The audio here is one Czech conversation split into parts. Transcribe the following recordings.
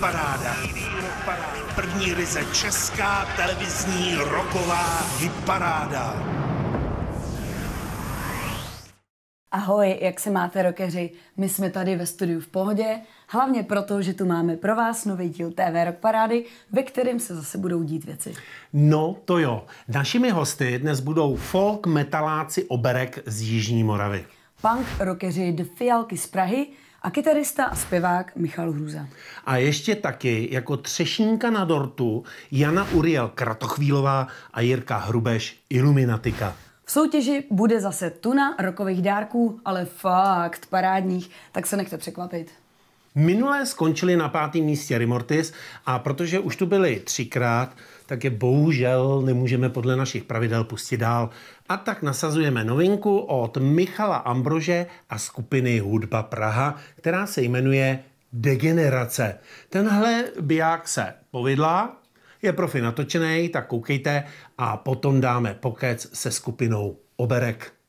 paráda. První ryze česká televizní roková hitparáda. Ahoj, jak se máte rokeři? My jsme tady ve studiu v pohodě, hlavně proto, že tu máme pro vás nový díl TV Rock Parády, ve kterém se zase budou dít věci. No, to jo. Našimi hosty dnes budou folk metaláci Oberek z Jižní Moravy. Punk rockeři The Fialky z Prahy a kytarista a zpěvák Michal Hruza. A ještě taky jako třešínka na dortu Jana Uriel Kratochvílová a Jirka Hrubeš Iluminatika. V soutěži bude zase tuna rokových dárků, ale fakt parádních, tak se nechte překvapit. Minulé skončili na pátém místě Rimortis a protože už tu byli třikrát, tak je bohužel nemůžeme podle našich pravidel pustit dál. A tak nasazujeme novinku od Michala Ambrože a skupiny Hudba Praha, která se jmenuje Degenerace. Tenhle biják se povidla, je profi natočený, tak koukejte a potom dáme pokec se skupinou Oberek.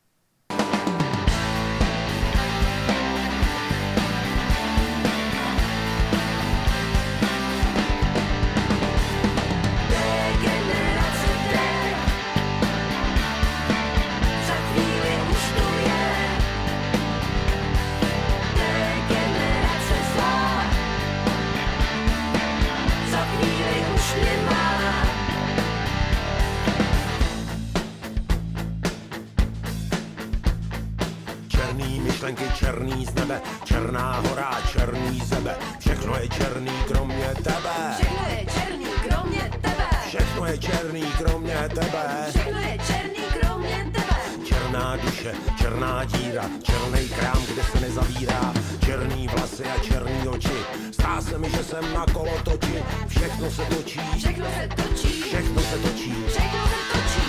Myšlenky, černý z nebe, černá hora, černý zebe. Všechno je černý, kromě tebe. Všechno je černý, kromě tebe Všechno je černý, kromě tebe. Všechno je černý, kromě tebe Černá duše, černá díra, černý krám, kde se nezavírá. Černý vlasy a černý oči. Zdá se mi, že jsem na kolotoči. Všechno se točí, Všechno se točí všechno se točí. Všechno se točí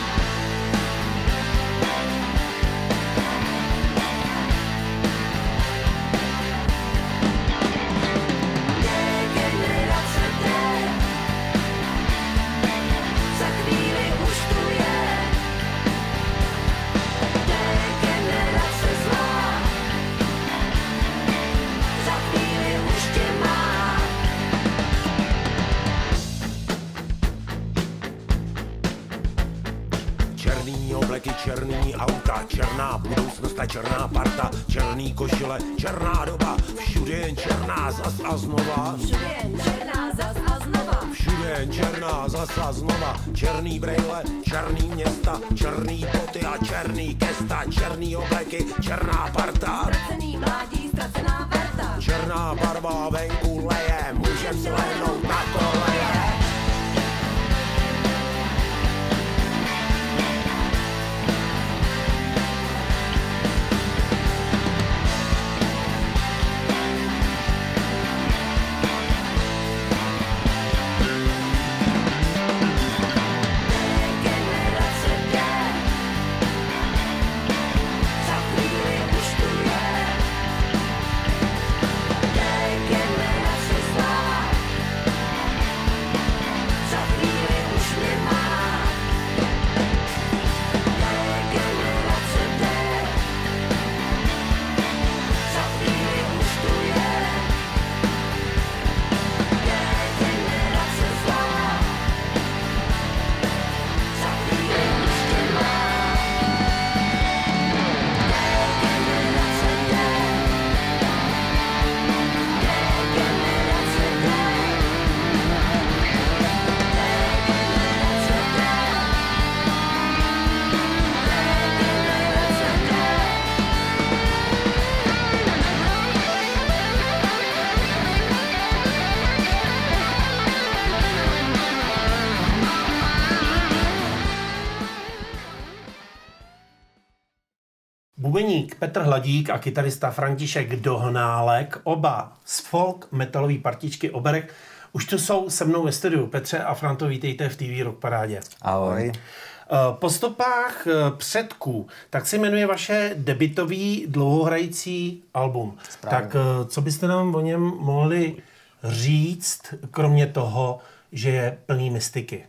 Bubeník Petr Hladík a kytarista František Dohnálek, oba z folk metalové partičky Oberek, už tu jsou se mnou ve studiu. Petře a Franto, vítejte v TV Rock Parádě. Ahoj. Eh, Po stopách eh, předků, tak se jmenuje vaše debitový dlouhohrající album. Správně. Tak eh, co byste nám o něm mohli říct, kromě toho, že je plný mystiky?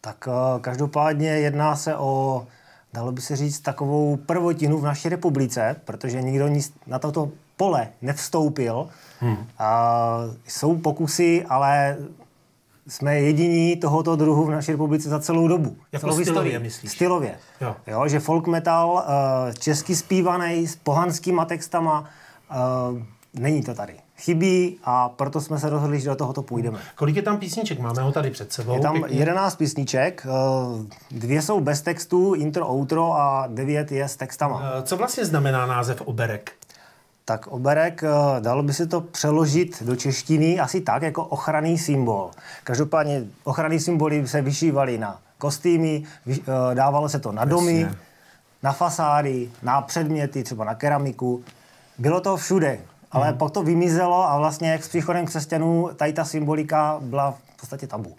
Tak každopádně jedná se o, dalo by se říct, takovou prvotinu v naší republice, protože nikdo nic na toto pole nevstoupil. Hmm. A jsou pokusy, ale jsme jediní tohoto druhu v naší republice za celou dobu. Jako celou stylově, historii. myslíš? Stylově. Jo. Jo, že folk metal, eh, česky zpívaný s pohanskýma textama, eh, není to tady. Chybí a proto jsme se rozhodli, že do tohoto půjdeme. Kolik je tam písniček? Máme ho tady před sebou. Je tam pěkně. 11 písniček, eh, dvě jsou bez textu, intro, outro a devět je s textama. Eh, Co vlastně znamená název Oberek? Tak oberek, eh, dalo by se to přeložit do češtiny asi tak, jako ochranný symbol. Každopádně ochranný symboly se vyšívaly na kostýmy, dávalo se to na domy, Jasně. na fasády, na předměty, třeba na keramiku. Bylo to všude, ale Hmm. pak to vymizelo a vlastně jak s příchodem křesťanů tady ta symbolika byla v podstatě tabu.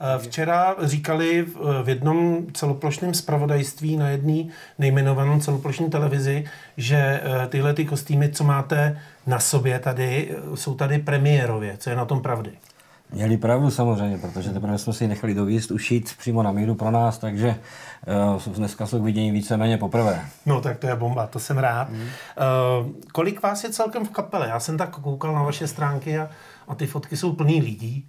Eh, Včera říkali v v jednom celoplošném spravodajství na jedné nejmenované celoplošné televizi, že eh, tyhle ty kostýmy, co máte na sobě tady, eh, jsou tady premiérově. Co je na tom pravdy? Měli pravdu samozřejmě, protože teprve jsme si nechali dovíst, ušít přímo na míru pro nás, takže uh, dneska jsou k vidění víceméně poprvé. No tak to je bomba, to jsem rád. Hmm. Mm. Uh, kolik vás je celkem v kapele? Já jsem tak koukal na vaše stránky a, a ty fotky jsou plný lidí.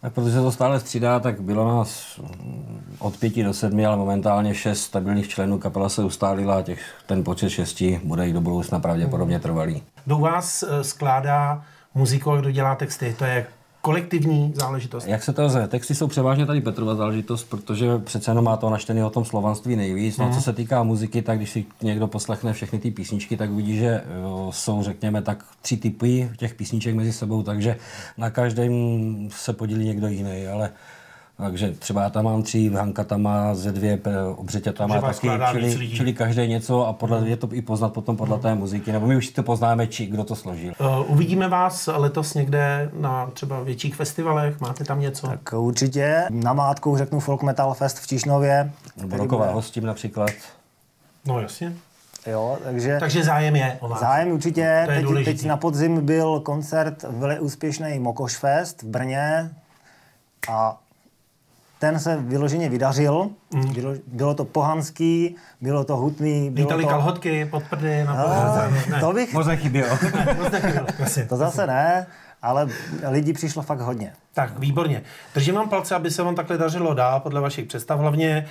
Tak protože to stále střídá, tak bylo nás mm, od pěti do sedmi, ale momentálně šest stabilních členů. Kapela se ustálila, těch, ten počet šesti bude i do budoucna pravděpodobně trvalý. Kdo vás eh, skládá muziku a kdo dělá texty? To je kolektivní záležitost. Jak se to lze? Texty jsou převážně tady Petrova záležitost, protože přece jenom má to naštěný o tom slovanství nejvíc. No, co se týká muziky, tak když si někdo poslechne všechny ty písničky, tak uvidí, že jo, jsou, řekněme, tak tři typy těch písniček mezi sebou, takže na každém se podílí někdo jiný, ale takže třeba já tam mám tři, Hanka tam má ze dvě, Obřetě tam má taky, čili, čili každý něco a podle, je to i poznat potom podle té muziky, nebo my už si to poznáme, či kdo to složil. Uh, uvidíme vás letos někde na třeba větších festivalech? Máte tam něco? Tak určitě na mátku řeknu Folk Metal Fest v Čišnově. Nebo bude- hostím například. No jasně. Jo, takže... Takže zájem je o vás. Zájem určitě. To je Teď, důležitý. teď na podzim byl koncert velmi úspěšný Mokoš Fest v Brně a ten se vyloženě vydařil. Mm. Bylo, bylo to pohanský, bylo to hutný. Bylo Lítali to... kalhotky pod prdy na No, to bych, Moc nechybělo. Jasně. to zase ne, ale lidí přišlo fakt hodně. Tak, výborně. Držím vám palce, aby se vám takhle dařilo dál podle vašich představ. Hlavně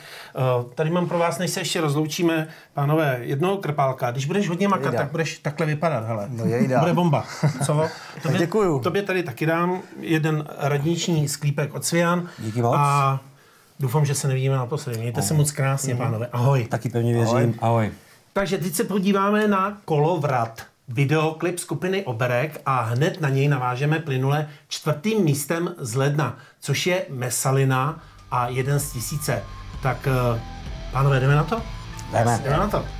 uh, tady mám pro vás, než se ještě rozloučíme, pánové, jednoho krpálka. Když budeš hodně makat, tak budeš takhle vypadat, hele. No jejda. Bude bomba. Co? Tobě, děkuju. Tobě tady taky dám jeden radniční sklípek od Svian. Díky moc. A doufám, že se nevidíme naposledy. Mějte se moc krásně, pánové. Ahoj. Taky pevně věřím. Ahoj. Takže teď se podíváme na Kolovrat, videoklip skupiny Oberek a hned na něj navážeme plynule čtvrtým místem z ledna, což je Mesalina a jeden z tisíce. Tak, eh, pánové, jdeme na to? Jdeme. Jdeme na to.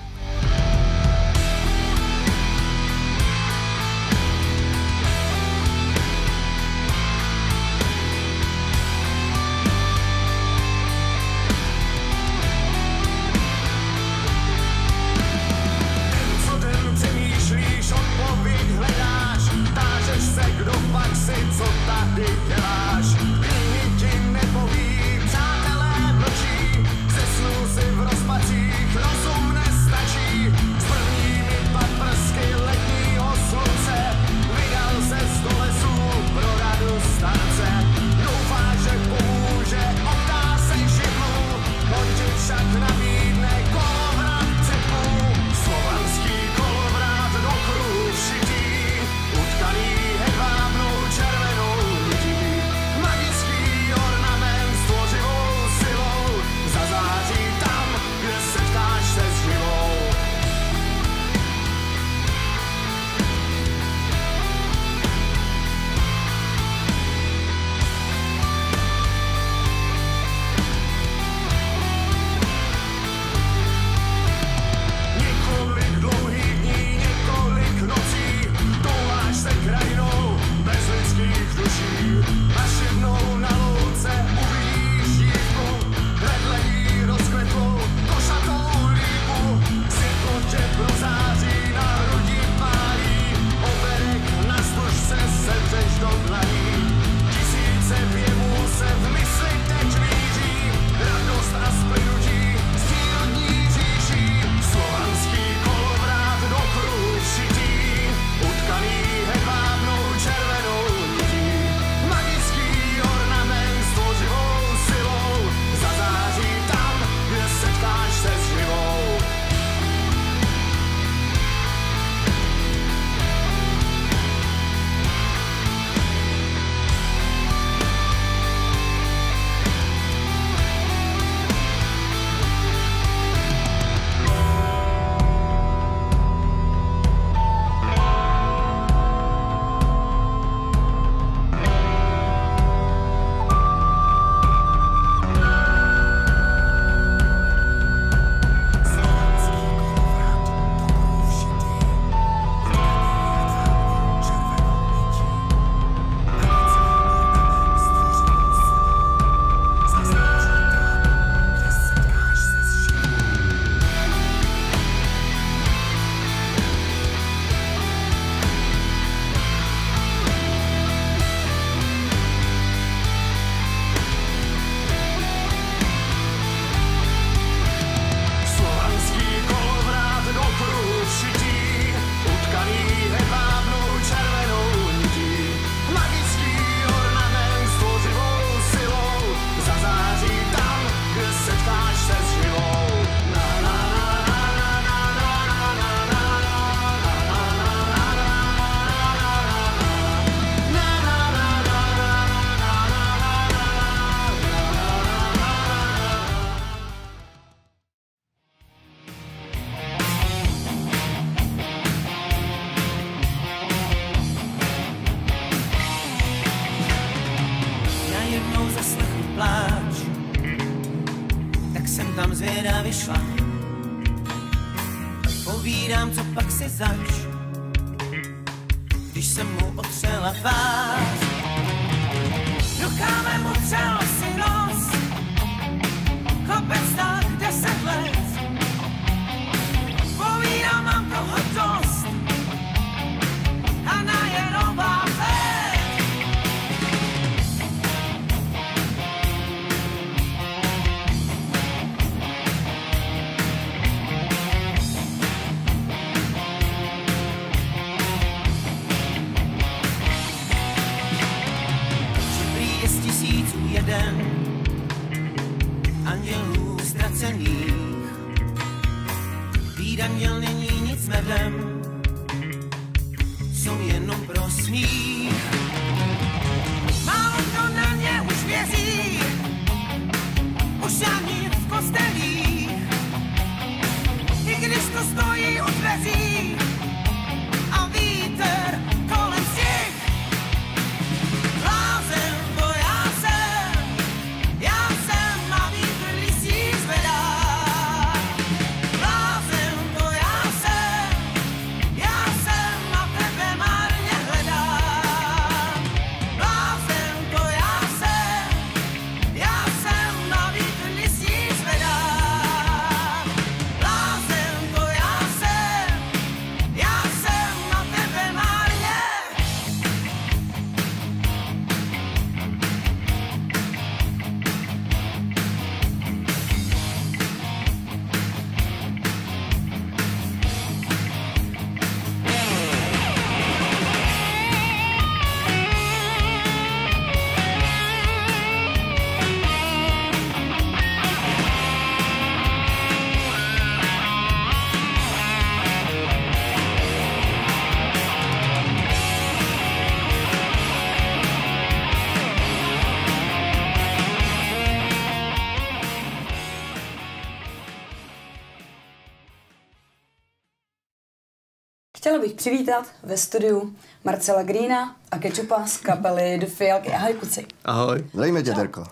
Přivítat ve studiu Marcela Greena a Kečupa z kapely Do Fialky. Ahoj, kuci. Ahoj. Zdravíme tě, Terko.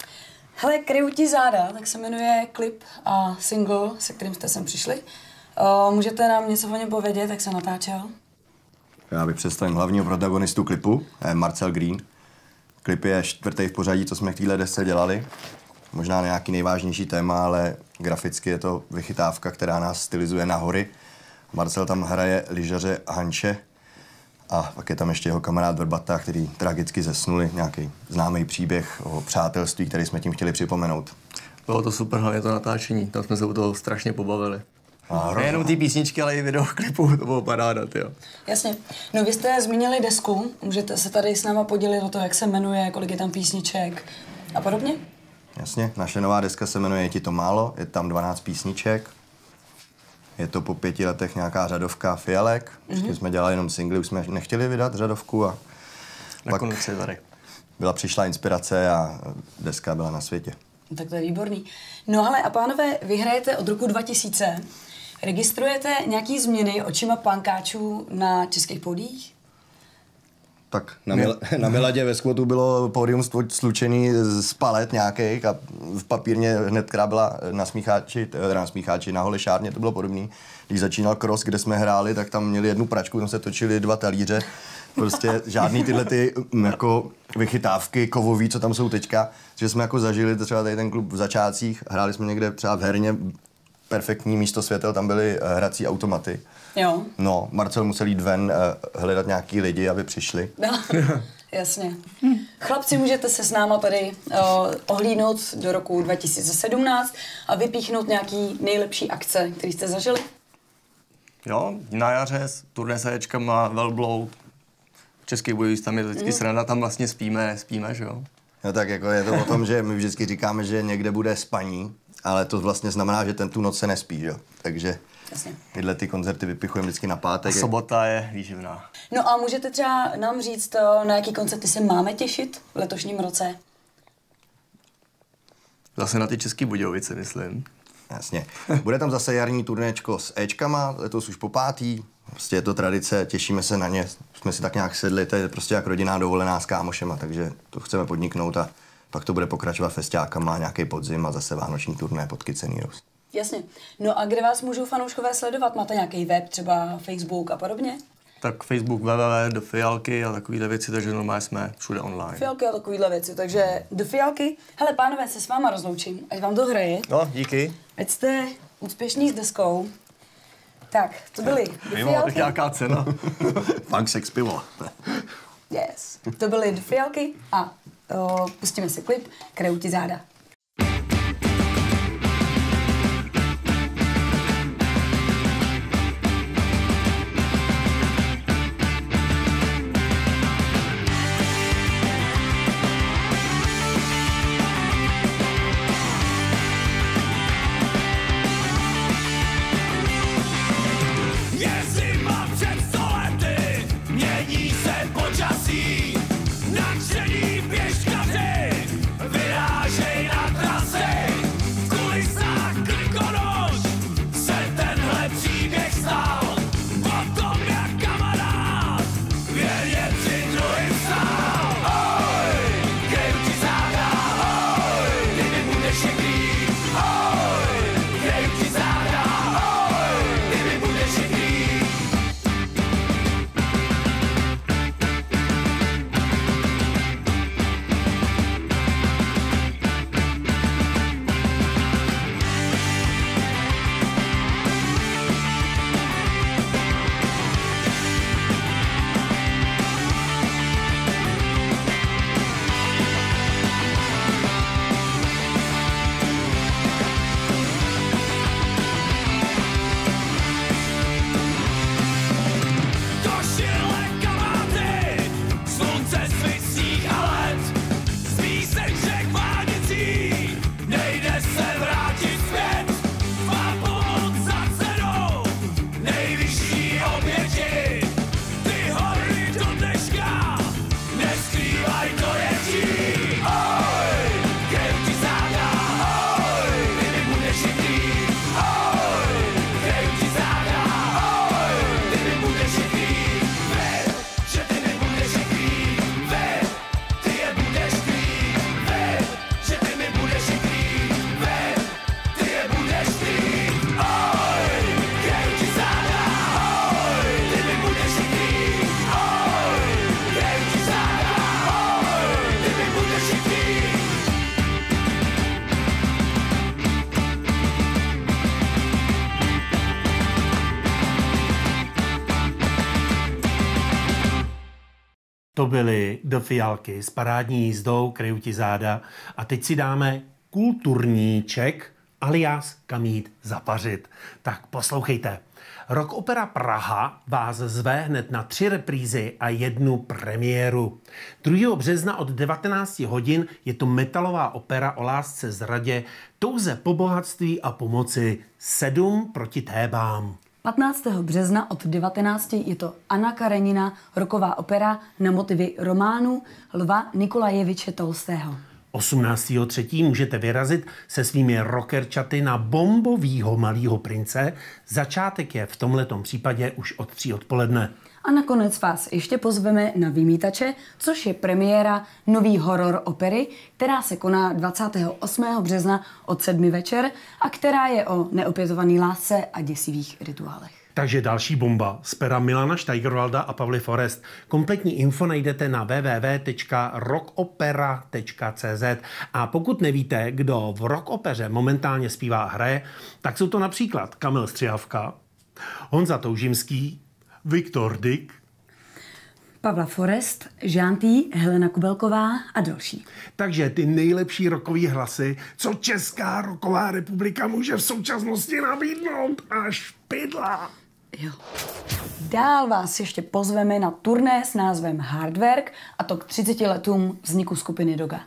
Hele, Kryju ti záda, tak se jmenuje klip a single, se kterým jste sem přišli. O, můžete nám něco o něm povědět, jak se natáčel? Já bych představím hlavního protagonistu klipu, je Marcel Green. Klip je čtvrtý v pořadí, co jsme k téhle desce dělali. Možná nějaký nejvážnější téma, ale graficky je to vychytávka, která nás stylizuje na hory. Marcel tam hraje lyžaře Hanče a pak je tam ještě jeho kamarád Vrbata, který tragicky zesnuli. Nějaký známý příběh o přátelství, který jsme tím chtěli připomenout. Bylo to super, hlavně to natáčení, tam jsme se u toho strašně pobavili. A. Nejenom ty písničky, ale i videoklipu, to bylo paráda, jo. Jasně. No vy jste zmínili desku, můžete se tady s náma podělit o to, jak se jmenuje, kolik je tam písniček a podobně? Jasně, naše nová deska se jmenuje Je ti to málo, je tam 12 písniček. Je to po pěti letech nějaká řadovka fialek. Prostě jsme dělali jenom singly, už jsme nechtěli vydat řadovku a Nakonec je tady. byla přišla inspirace a deska byla na světě. No, tak to je výborný. No ale a pánové, vy hrajete od roku 2000. Registrujete nějaký změny očima pankáčů na českých pódiích? Tak na, Mil- na Miladě ve skvotu bylo pódium slučený z palet nějakých a v papírně hned byla na smícháči, na smícháči, na holešárně, to bylo podobný. Když začínal cross, kde jsme hráli, tak tam měli jednu pračku, tam se točili dva talíře. Prostě žádný tyhle ty mm, jako vychytávky kovový, co tam jsou teďka, že jsme jako zažili třeba tady ten klub v začátcích, hráli jsme někde třeba v herně, perfektní místo světel, tam byly eh, hrací automaty. Jo. No, Marcel musel jít ven eh, hledat nějaký lidi, aby přišli. No, jasně. Chlapci, můžete se s náma tady uh, ohlídnout do roku 2017 a vypíchnout nějaký nejlepší akce, které jste zažili. Jo, na jaře s turné má Velbloud, Český bojový, tam je to vždycky sranda, tam vlastně spíme, spíme, že jo. No tak jako je to o tom, že my vždycky říkáme, že někde bude spaní, ale to vlastně znamená, že ten tu noc se nespí, jo. Takže Jasně. tyhle ty koncerty vypichujeme vždycky na A pátek. sobota je výživná. No a můžete třeba nám říct, uh, na jaký koncerty se máme těšit v letošním roce? Zase na ty Český Budějovice, myslím. Jasně. Bude tam zase jarní turnéčko s Ečkama, letos už po pátý. Prostě je to tradice, těšíme se na ně. Jsme si tak nějak sedli, to je prostě jak rodinná dovolená s kámošema, takže to chceme podniknout a pak to bude pokračovat festiákama, nějaký podzim a zase vánoční turné pod Kycený Rus. Jasně. No a kde vás můžou fanouškové sledovat? Máte nějaký web, třeba Facebook a podobně? Tak Facebook, www, do Fialky a takovéhle věci, takže normálně jsme všude online. Fialky a takovýhle věci, takže do Fialky. Hele, pánové, se s váma rozloučím, ať vám to hraje. No, díky. Ať jste úspěšný s deskou. Tak, to byly do Mimo, tak Fialky. nějaká cena. Funk sex pivo. Yes. To byly do Fialky a pustíme si klip Kraju ti záda. To byly do fialky s parádní jízdou, kryju ti záda. A teď si dáme kulturníček, alias kam jít zapařit. Tak poslouchejte. Rock Opera Praha vás zve hned na tři reprízy a jednu premiéru. 2. března od 19 hodin je to metalová opera o lásce zradě, touze po bohatství a pomoci sedm proti Tébám. 15. března od 19. je to Anna Karenina, roková opera na motivy románu Lva Nikolajeviče Tolstého. 18.3. můžete vyrazit se svými rockerčaty na bombovýho malýho prince. Začátek je v tomhletom případě už od 3 odpoledne. A nakonec vás ještě pozveme na Vymítače, což je premiéra nový horor opery, která se koná 28. března od 7 večer a která je o neopětované lásce a děsivých rituálech. Takže další bomba z pera Milana Steigerwalda a Pavly Forest. Kompletní info najdete na www.rockopera.cz a pokud nevíte, kdo v rockopeře momentálně zpívá hraje, tak jsou to například Kamil Střihavka, Honza Toužimský, Viktor Dyk, Pavla Forest, Žántý, Helena Kubelková a další. Takže ty nejlepší rokový hlasy, co Česká roková republika může v současnosti nabídnout, až pydla. Jo. Dál vás ještě pozveme na turné s názvem Hardwork a to k 30 letům vzniku skupiny Doga.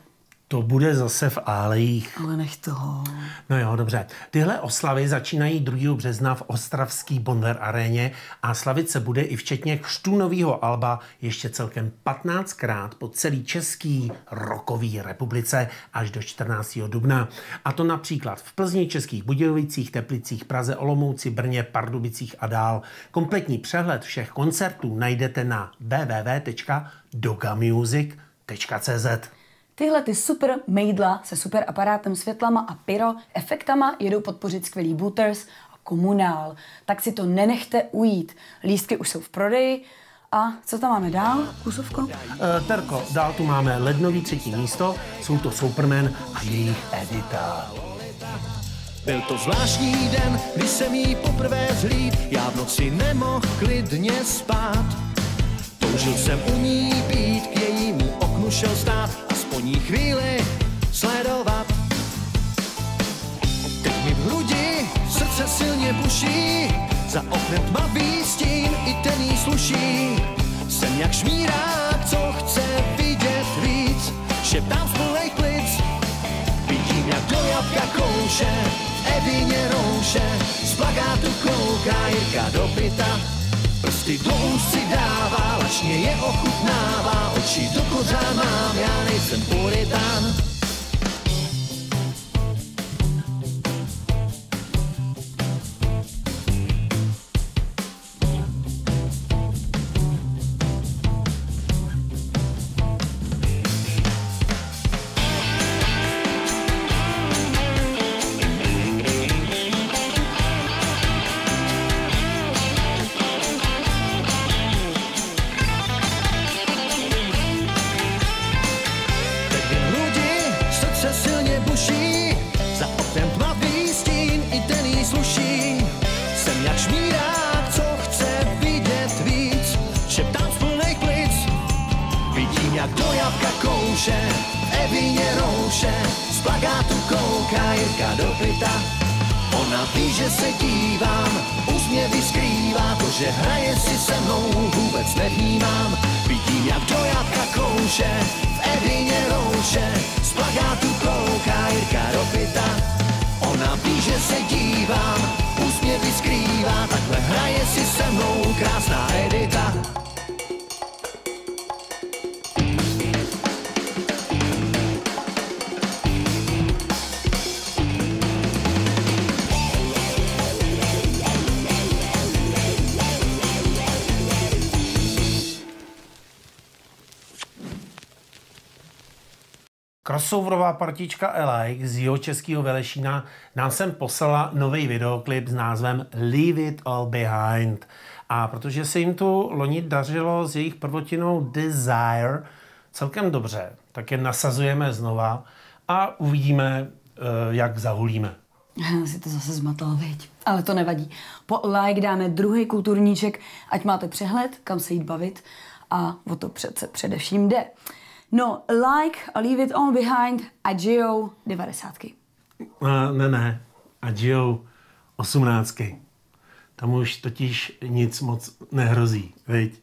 To bude zase v Álejích. Ale nech toho. No jo, dobře. Tyhle oslavy začínají 2. března v Ostravský Bonler aréně a slavit se bude i včetně křtu nového alba ještě celkem 15krát po celý český rokový republice až do 14. dubna. A to například v Plzni, Českých Budějovicích, Teplicích, Praze, Olomouci, Brně, Pardubicích a dál. Kompletní přehled všech koncertů najdete na www.dogamusic.cz. Tyhle ty super mejdla se super aparátem, světlama a pyro efektama jedou podpořit skvělý booters a komunál. Tak si to nenechte ujít. Lístky už jsou v prodeji. A co tam máme dál, kusovko? Uh, Terko, dál tu máme lednový třetí místo, jsou to Superman a jejich Edita. Byl to zvláštní den, kdy jsem jí poprvé zhlíd, já v noci nemohl klidně spát. Toužil jsem u ní být, k jejímu oknu šel stát, aspoň chvíli sledovat. Teď mi v hrudi srdce silně buší, za oknem tmavý stín, i ten jí sluší. Jsem jak šmírák, co chce vidět víc, šeptám z plnej plic, Vidím, jak do jabka kouše, Evině rouše, z plakátu kouká Jirka do byta. Prsty do si dává, lačně je ochutnává, oči do kořán mám, já nejsem puritán. V Evině rouše, z plakátu kouká Jirka do pyta. Ona ví, že se dívám, úsměvy skrývá, to, že hraje si se mnou, vůbec nevnímám. Vidím, jak do jabka kouše, v Evině rouše, z plakátu kouká Jirka do pyta. Ona ví, že se dívám, úsměvy skrývá, takhle hraje si se mnou krásná Edita. Crossoverová partička Elike z jeho českého Velešína nám sem poslala nový videoklip s názvem Leave It All Behind. A protože se jim tu loni dařilo s jejich prvotinou Desire celkem dobře, tak je nasazujeme znova a uvidíme, eh, jak zahulíme. Si to zase zmatal, veď. Ale to nevadí. Po like dáme druhý kulturníček, ať máte přehled, kam se jít bavit a o to přece především jde. No, like a leave it all behind a Gio 90. A ne, ne. A žijou osmnáctky. Tam už totiž nic moc nehrozí, viď?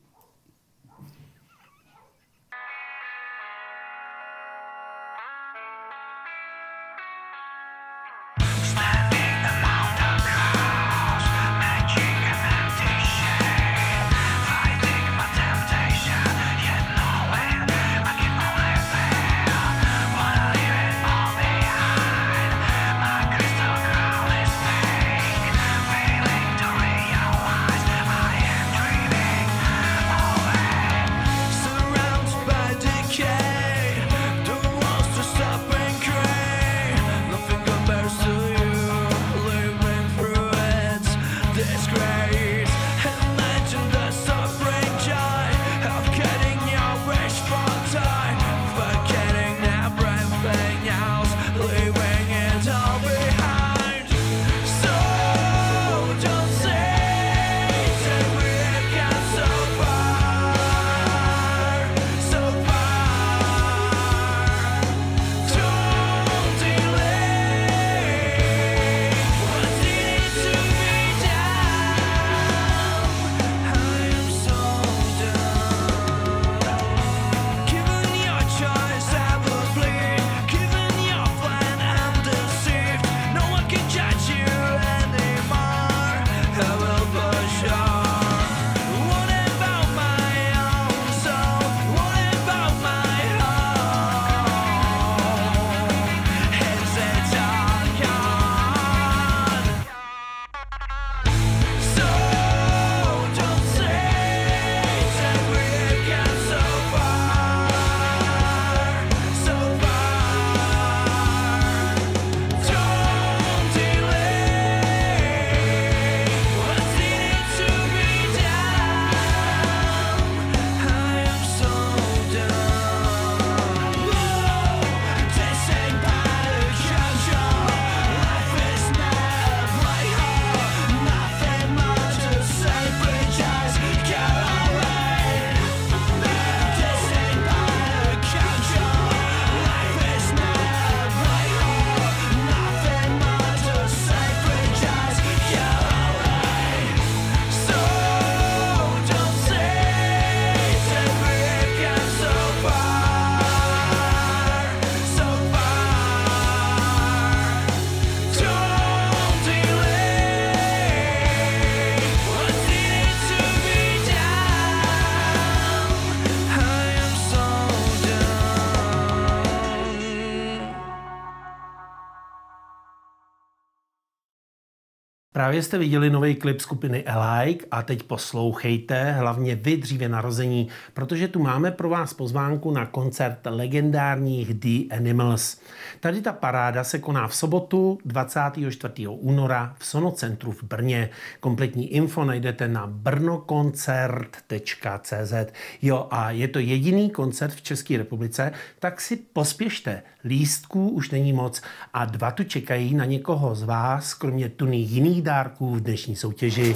Právě jste viděli nový klip skupiny Alike a teď poslouchejte, hlavně vy dříve narození, protože tu máme pro vás pozvánku na koncert legendárních The Animals. Tady ta paráda se koná v sobotu 24. února v Sonocentru v Brně. Kompletní info najdete na brnokoncert.cz. Jo a je to jediný koncert v České republice, tak si pospěšte. Lístků už není moc a dva tu čekají na někoho z vás, kromě tuny jiných dárků v dnešní soutěži.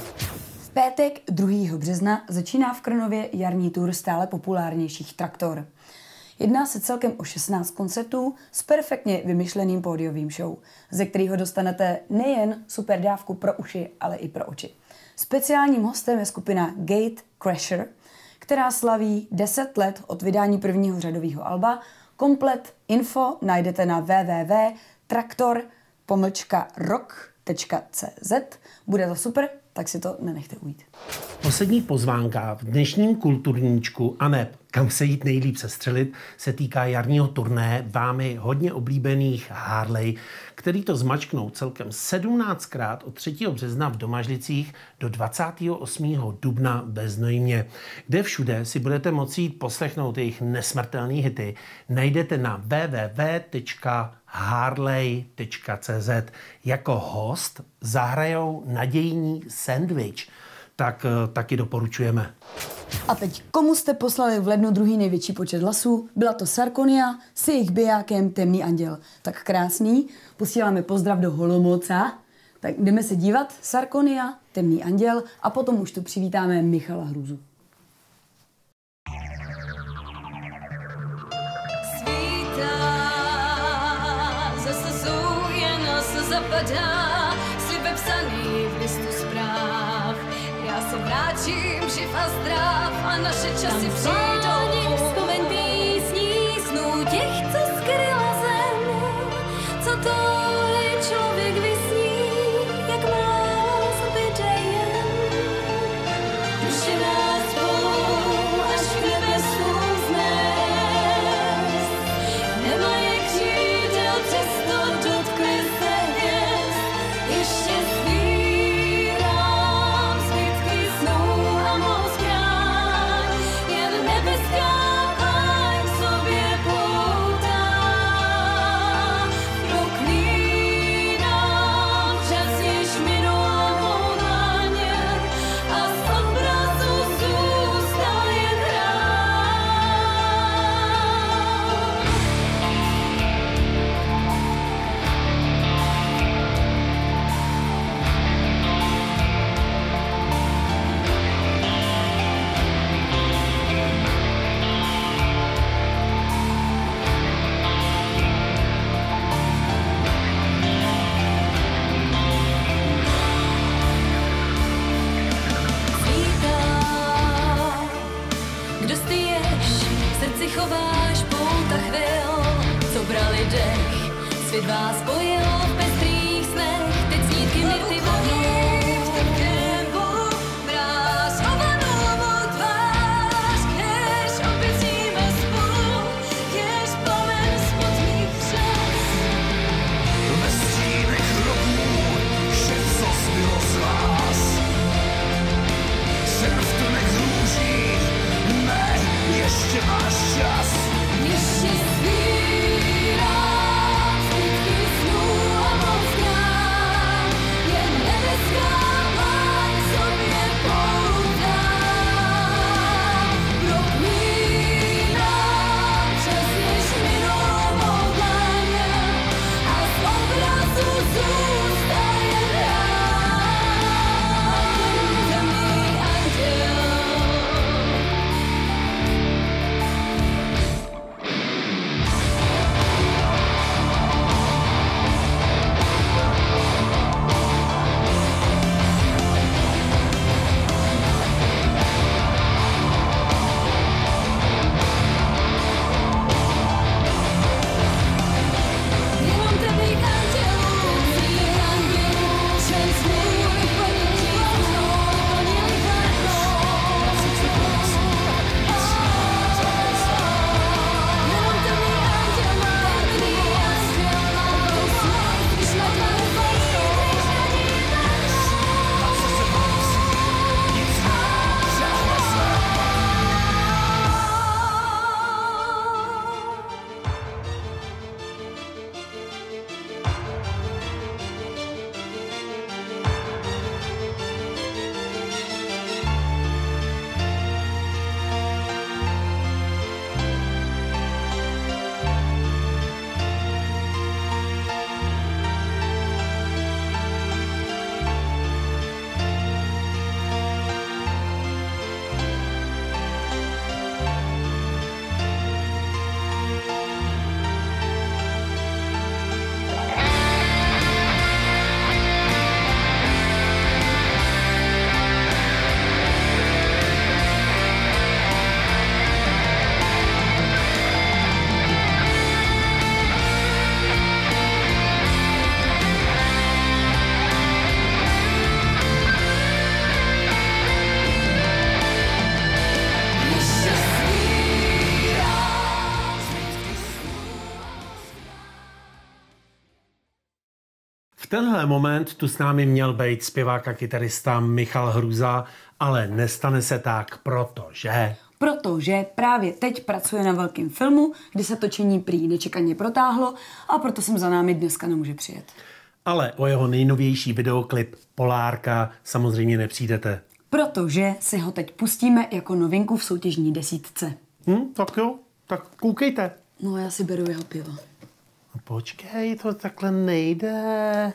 V pátek 2. března začíná v Krnově jarní tur stále populárnějších traktor. Jedná se celkem o 16 koncertů s perfektně vymyšleným pódiovým show, ze kterého dostanete nejen super dávku pro uši, ale i pro oči. Speciálním hostem je skupina Gate Crasher, která slaví 10 let od vydání prvního řadového alba. Komplet info najdete na www.traktor.rock.cz. Bude to super, tak si to nenechte ujít. Poslední pozvánka v dnešním kulturníčku a ne, kam se jít nejlíp sestřelit, se týká jarního turné vámi hodně oblíbených Harley, který to zmačknou celkem 17krát od 3. března v Domažlicích do 28. dubna ve Znojmě. Kde všude si budete moci jít poslechnout jejich nesmrtelné hity, najdete na www.harley.cz. Jako host zahrajou nadějný sandwich, tak eh, taky doporučujeme. A teď, komu jste poslali v lednu druhý největší počet hlasů? Byla to Sarkonia s jejich bijákem Temný anděl. Tak krásný. Posíláme pozdrav do Holomoca. Tak jdeme se dívat. Sarkonia, Temný anděl a potom už tu přivítáme Michala Hruzu. Já se vrátím živ a zdrav a naše časy přijdou. Tenhle moment tu s námi měl být zpěvák a kytarista Michal Hruza, ale nestane se tak, protože... Protože právě teď pracuje na velkém filmu, kdy se točení prý nečekaně protáhlo a proto jsem za námi dneska nemůže přijet. Ale o jeho nejnovější videoklip Polárka samozřejmě nepřijdete. Protože si ho teď pustíme jako novinku v soutěžní desítce. Hm, tak jo, tak koukejte. No já si beru jeho pivo. No počkej, to takhle nejde.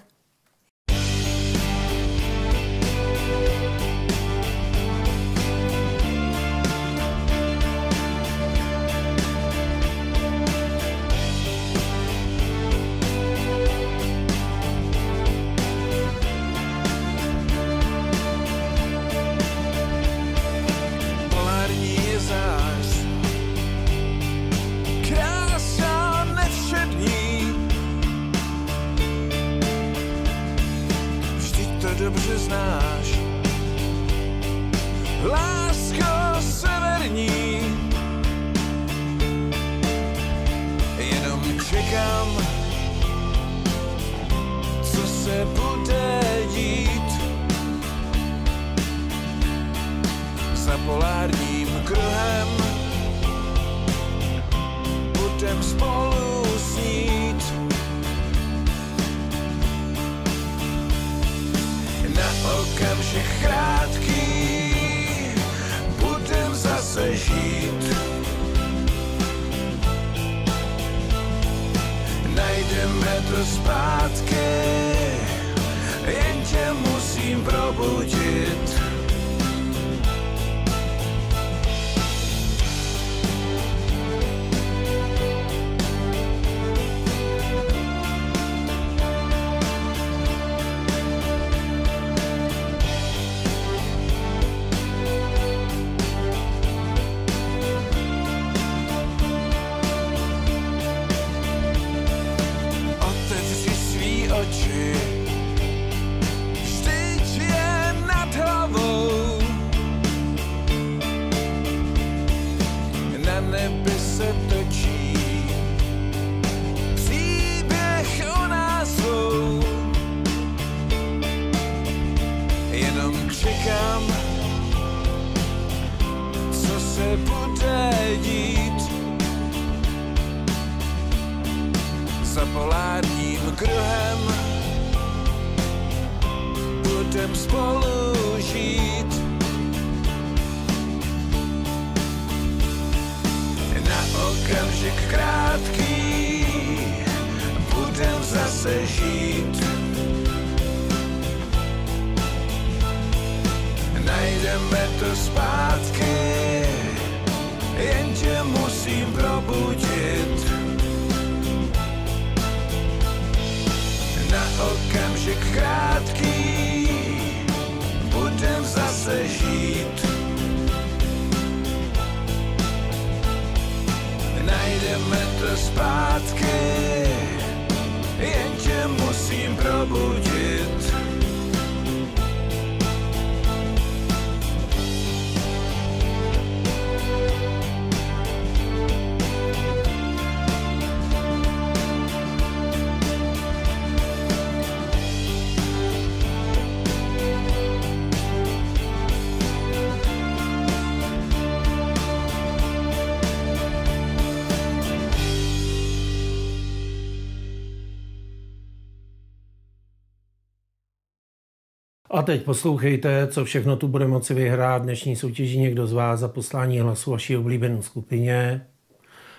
Teď poslouchejte, co všechno tu bude moci vyhrát dnešní soutěží někdo z vás za poslání hlasu vaší oblíbené skupině.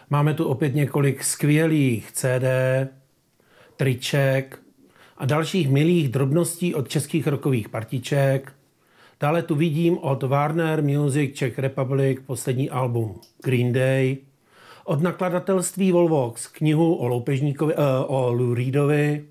Máme tu opět několik skvělých CD, triček a dalších milých drobností od českých rokových partiček. Dále tu vidím od Warner Music Czech Republic poslední album Green Day, od nakladatelství Volvox knihu o, loupežníkovi, eh, o Lou Reedovi,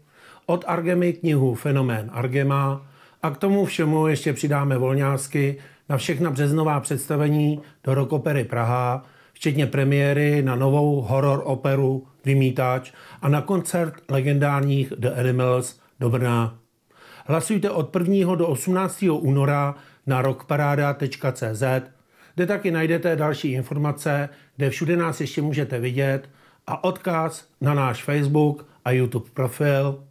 od Argemy knihu Fenomén Argema a k tomu všemu ještě přidáme volňásky na všechna březnová představení do Rokopery Praha, včetně premiéry na novou horror operu Vymítač a na koncert legendárních The Animals do Brna. Hlasujte od 1. do 18. února na rockparada.cz, kde taky najdete další informace, kde všude nás ještě můžete vidět a odkaz na náš Facebook a YouTube profil.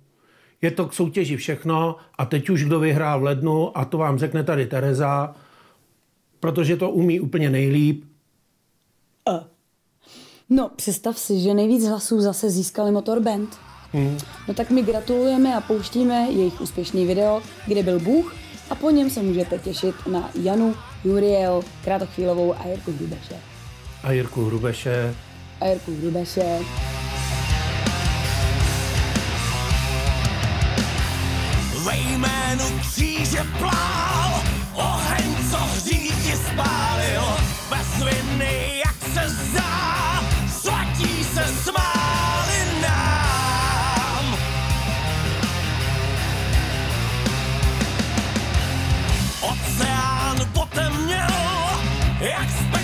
Je to k soutěži všechno a teď už kdo vyhrál v lednu a to vám řekne tady Tereza, protože to umí úplně nejlíp. No, představ si, že nejvíc hlasů zase získali Motor Band. Hmm. No tak my gratulujeme a pouštíme jejich úspěšný video, kde byl Bůh a po něm se můžete těšit na Janu, Juriel, Krátochvílovou a Jirku Hrubeše. A Jirku Hrubeše. A Jirku Hrubeše. Ve jménu kříže plál, oheň, co hříchy spálil, bez viny, jak se zdá, svatí se smáli nám. Oceán potemněl, jak z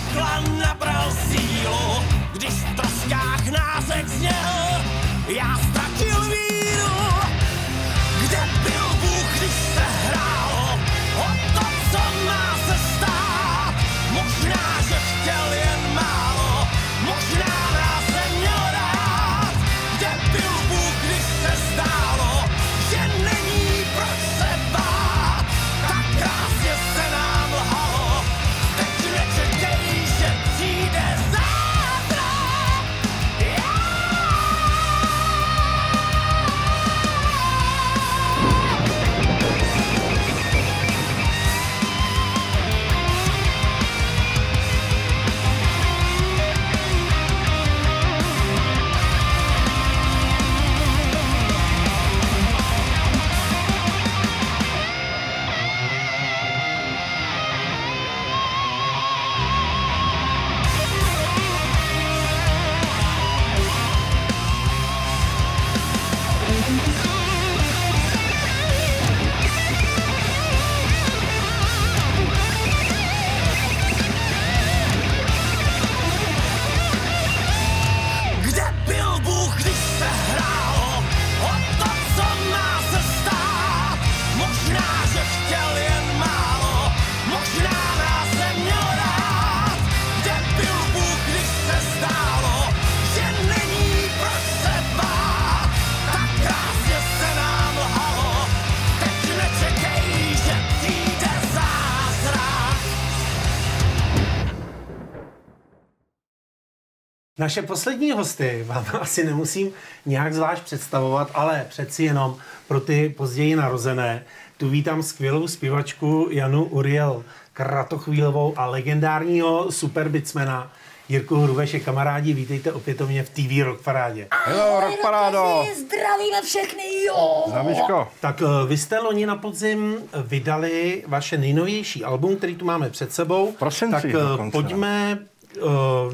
Naše poslední hosty vám asi nemusím nějak zvlášť představovat, ale přeci jenom pro ty později narozené tu vítám skvělou zpěvačku Janu Uriel Kratochvílovou a legendárního superbitsmana Jirku Hrubeše. Kamarádi, vítejte opětovně v TV Rock Parádě. Hello, Rock Parádo. Zdravíme všechny, jo! Zdravíčko. Tak eh, vy jste loni na podzim vydali vaše nejnovější album, který tu máme před sebou. prosinci tak eh, dokonce. pojďme eh,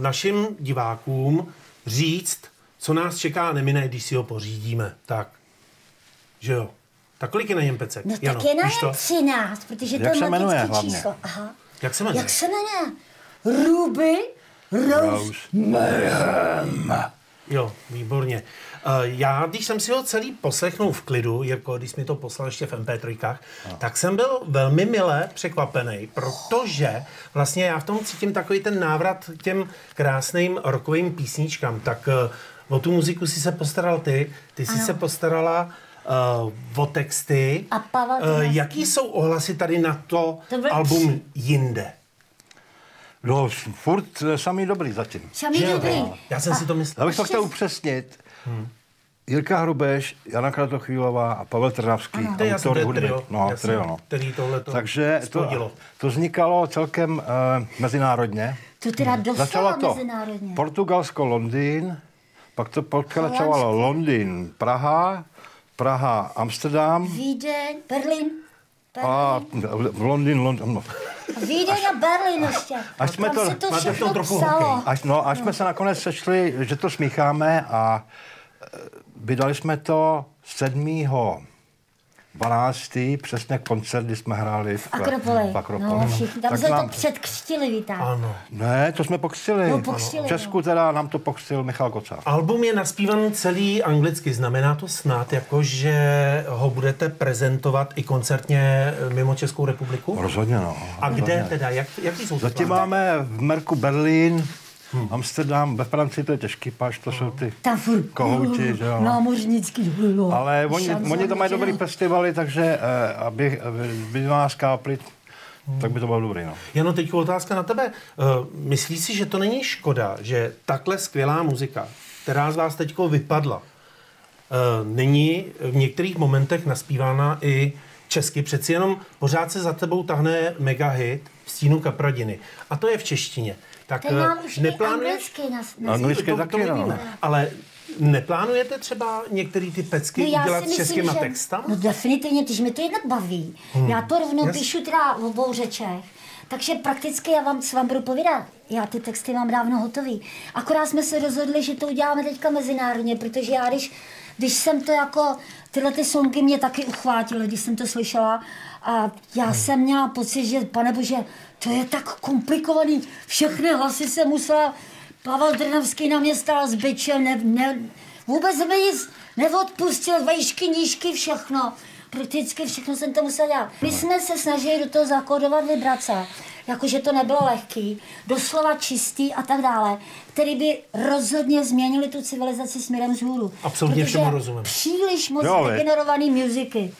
našim divákům říct, co nás čeká nemine, když si ho pořídíme. Tak, že jo. Tak kolik je na něm pecek? No Jano, tak je na to? něm 13, protože to Jak je se jmenuje magické číslo. Aha. Jak se jmenuje? Jak se jmenuje? Ruby Rose, Mayhem. Jo, výborně. Eh, Já, když jsem si ho celý poslechnul v klidu, Jirko, když mi to poslal ještě v MP3, tak jsem byl velmi milé překvapený, protože vlastně já v tom cítím takový ten návrat k těm krásným rokovým písničkám. Tak eh, o tu muziku si se postaral ty, ty jsi Ano. se postarala uh, o texty. A Pavel Trnavský. jaký jsou ohlasy tady na to, To byl- album Jinde? No, furt samý dobrý zatím. Samý Že dobrý. Já jsem si to myslel. Já bych to chtěl upřesnit. Jirka Hrubeš, Jana Kratochvílová a Pavel Trnavský. Ano. To to je trio. No, Jasný, trio, no. který tohleto Takže to, to vznikalo celkem uh, mezinárodně. To teda doslova Začalo to mezinárodně. Portugalsko, Londýn, pak to pokračovalo. Londýn, Praha, Praha, Amsterdam Vídeň, Berlín. a v Londýn, Londýn. Vídeň a Berlín ještě. Až jsme Tam to, se to všechno psalo. Až, no, až jsme se nakonec sešli, že to smícháme a e, vydali jsme to 7. 12. přesně koncert, kdy jsme hráli v, Akropoli. v Akropoli. No, všichni. Tam Tak jsme nám- to předkřtili, víte. Ano. Ne, to jsme pokřtili. No, pokřtili, v Česku teda nám to pokřtil Michal Kocář. Album je naspívaný celý anglicky. Znamená to snad, jako že ho budete prezentovat i koncertně mimo Českou republiku? Rozhodně, no. A kde Rozhodně. teda? Jak, jaký jsou Zatím máme v Merku Berlín Hmm. Amsterdam, ve Francii to je těžký paš, to jsou ty Tam furt kohouti, že jo. námořnický no. Ale oni, oni to mají dobrý jo. festivaly, takže eh, aby, aby by nás kápli, tak by to bylo dobrý. No. Jano, teď otázka na tebe. Uh, myslíš si, že to není škoda, že takhle skvělá muzika, která z vás teď vypadla, uh, není v některých momentech naspívána i česky. Přeci jenom pořád se za tebou tahne mega hit v stínu kapradiny. A to je v češtině. Tak eh, mám už neplánuje... anglicky na, na Anglicky to, taky, to my no. Ale neplánujete třeba některý ty pecky No udělat s českýma že... textama? No definitivně, když mi to jednak baví. Hmm. Já to rovnou Jas- píšu teda v obou řečech. Takže prakticky já vám, co vám budu povídat, já ty texty mám dávno hotový. Akorát jsme se rozhodli, že to uděláme teďka mezinárodně, protože já když, když jsem to jako, tyhle ty songy mě taky uchvátily, když jsem to slyšela a já jsem měla pocit, že pane bože, to je tak komplikovaný, všechny hlasy jsem musela, Pavel Drnovský na mě stál s byčem, ne, ne, vůbec mi nic neodpustil, vejšky, nížky, všechno. Prakticky všechno jsem to musela dělat. My jsme se snažili do toho zakódovat vibrace, jakože to nebylo lehký, doslova čistý a tak dále, který by rozhodně změnili tu civilizaci směrem vzhůru. Absolutně Protože všemu rozumím. příliš moc Jo, degenerovaný muziky.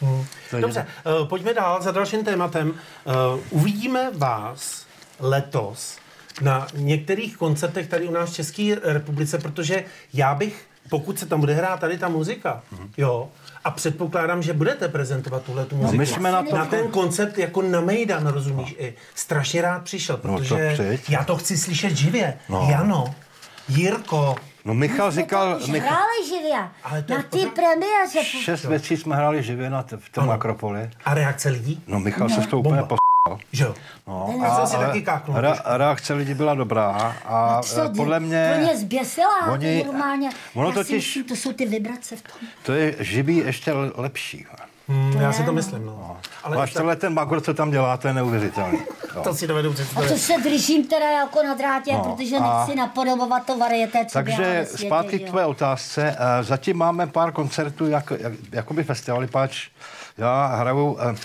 Dobře, uh, pojďme dál za dalším tématem. Uh, uvidíme vás letos na některých koncertech tady u nás v České republice, protože já bych, pokud se tam bude hrát tady ta muzika, jo, a předpokládám, že budete prezentovat tuhle tu No, muziku. my jsme na to- na ten koncert jako na Mejdan, rozumíš, i strašně rád přišel, No, to protože přijď. já to chci slyšet živě. No. Jano, Jirko, No Michal říkal, Už Michal, hráli živě. Ale to je Na ty premiéře. šest věcí jsme hráli živě na t- v tom Akropoli. a reakce lidí? No Michal No. se to úplně. Že jo? No, Já jsem si taky káknul re, reakce lidí byla dobrá a Co, eh, podle mě Plně zběsila. oni- normálně. ono totiž- myslím, to jsou ty vibrace v tom. to je živý ještě le- lepší. Hmm, To já je, si to no. myslím, no. Ale Máš tenhle ten magor, co tam dělá, to je neuvěřitelný. Jo. To si dovedu A představit. to se držím teda jako na drátě, No, protože a- nechci napodobovat to varieté, co Takže světě, zpátky k jo. tvé otázce. Eh, Zatím máme pár koncertů, jak, jak, jakoby festivaly, páč já hraju eh,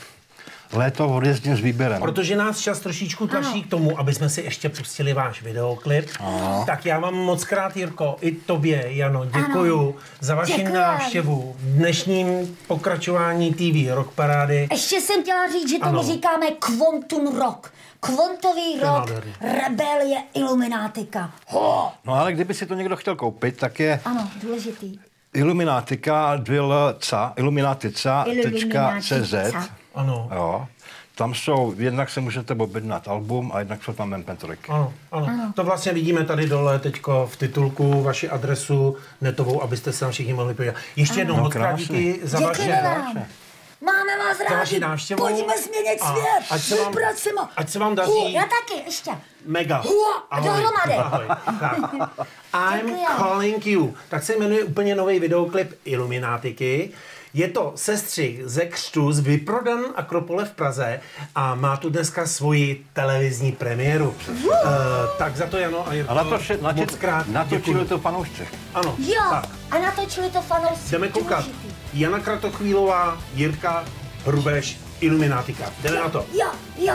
léto odjezdím s výběrem. Protože nás čas trošičku tlačí k tomu, aby jsme si ještě pustili váš videoklip. Ano. Tak já vám moc krát, Jirko, i tobě, Jano, děkuju za vaši Děkujem. návštěvu v dnešním pokračování TV Rock Parády. Ještě jsem chtěla říct, že tomu Ano. říkáme Quantum Rock. Kvantový rock, rebelie, iluminátika. Ho! No ale kdyby si to někdo chtěl koupit, tak je Ano, důležitý. Iluminatika, dvilca, iluminatica.cz. Ano. Jo. Tam jsou, jednak se můžete objednat album a jednak jsou tam MP3. Ano, ano, Ano. To vlastně vidíme tady dole teďko v titulku, vaši adresu netovou, abyste se tam všichni mohli podívat. Ještě jednou No, moc díky za vaše. Máme vás za rádi. vaši návštěvu. Pojďme změnit A svět. ať se vám- Vibracema. ať se vám daří. Já taky, ještě. Mega. Hua, a dohromady. Ahoj. Tak. I'm Děkuji. calling you. Tak se jmenuje úplně nový videoklip Illuminátiky. Je to sestřih ze křtu z vyprodan Akropole v Praze a má tu dneska svoji televizní premiéru. Uh, tak za to Jano a Jirko, A natočili, moc krát natočili to fanoušci. Ano, Jo, tak. a natočili to fanoušci. Jdeme koukat. Jana Kratochvílová, Jirka Hrubeš, Illuminátika. Jdeme na to. Jo, jo.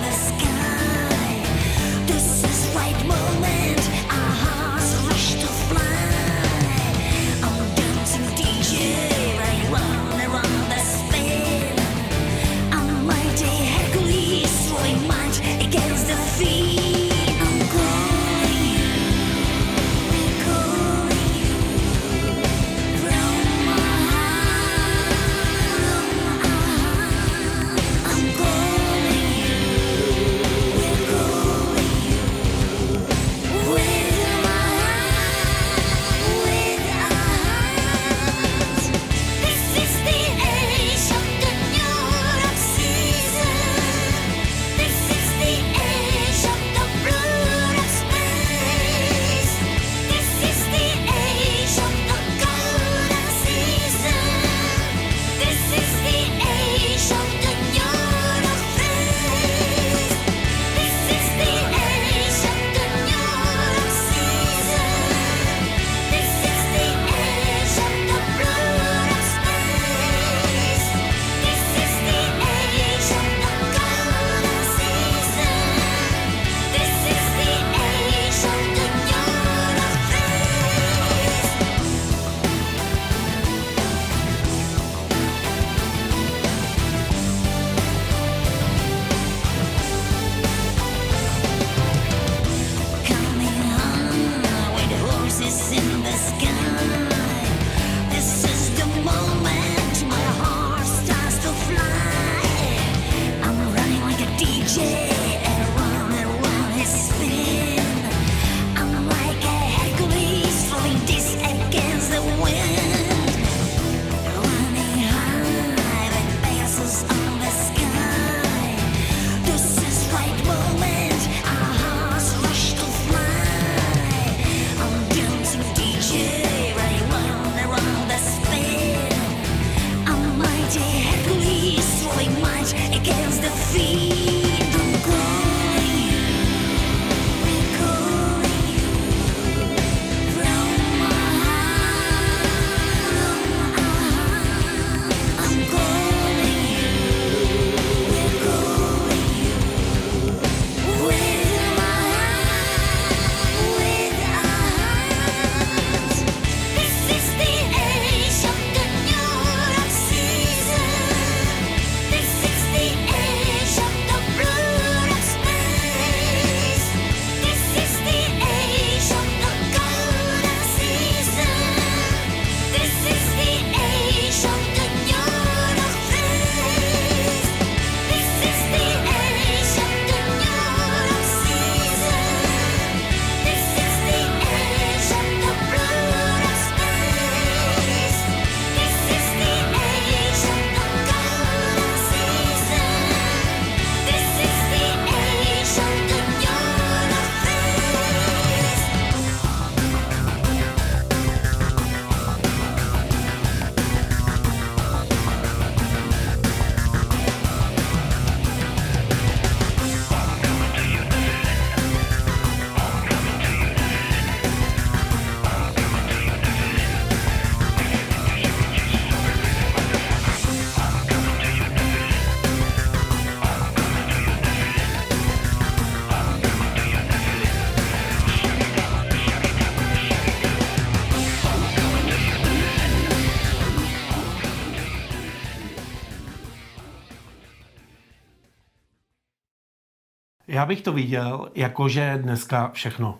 Já bych to viděl, jakože dneska všechno.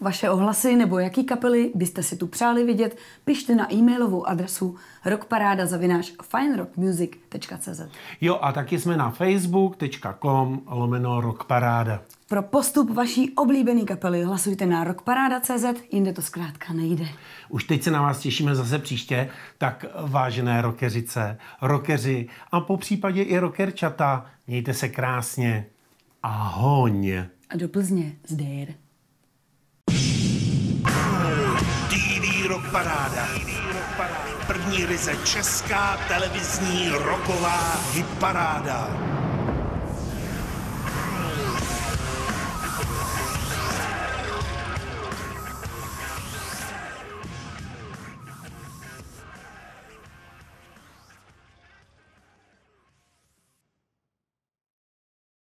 Vaše ohlasy nebo jaký kapely byste si tu přáli vidět, pište na e-mailovou adresu rockparada.finerockmusic.cz Jo, a taky jsme na facebook.com lomeno rockparáda. Pro postup vaší oblíbené kapely hlasujte na rockparada.cz, jinde to zkrátka nejde. Už teď se na vás těšíme zase příště, tak vážené rokeřice, rokeři a po případě i rokerčata, mějte se krásně. Ahoň. A do Plzně zdejr. TV Rock Paráda. První ryze česká televizní roková hitparáda.